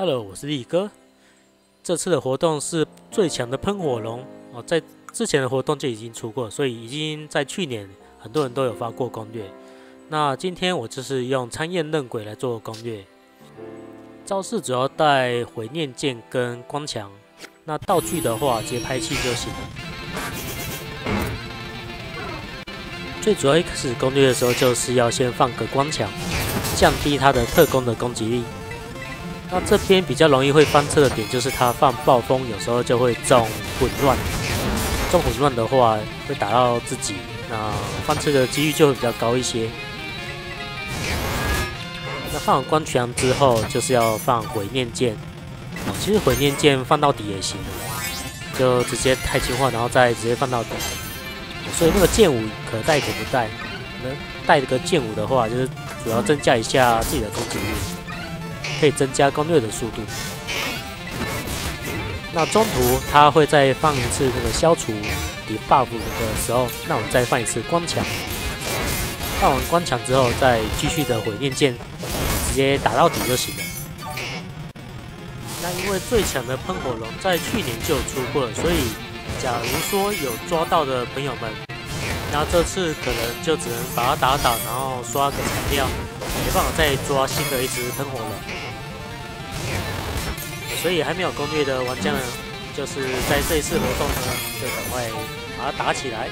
Hello，我是力哥。这次的活动是最强的喷火龙哦，在之前的活动就已经出过，所以已经在去年很多人都有发过攻略。那今天我就是用苍焰刃鬼来做攻略。招式主要带毁念剑跟光墙，那道具的话节拍器就行了。最主要一开始攻略的时候，就是要先放个光墙，降低它的特工的攻击力。那这边比较容易会翻车的点，就是他放暴风，有时候就会中混乱。中混乱的话，会打到自己，那翻车的几率就会比较高一些。那放完光墙之后，就是要放毁念剑。其实毁念剑放到底也行，就直接太轻化，然后再直接放到底。所以那个剑舞可带可不带。能带这个剑舞的话，就是主要增加一下自己的攻击力，可以增加攻略的速度。那中途他会再放一次那个消除敌 buff 的时候，那我们再放一次光墙。放完光墙之后，再继续的毁灭剑，直接打到底就行了。那因为最强的喷火龙在去年就有出过了，所以假如说有抓到的朋友们，那这次可能就只能把它打倒，然后刷个材料，没办法再抓新的一只喷火龙。所以还没有攻略的玩家呢，就是在这一次活动呢，就赶快把它打起来。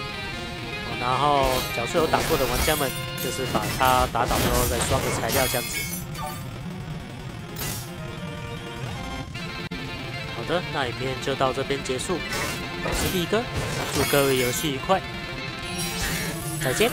然后，假设有打过的玩家们，就是把它打倒之后再刷个材料这样子。好的，那影片就到这边结束。我是力哥，祝各位游戏愉快，再见。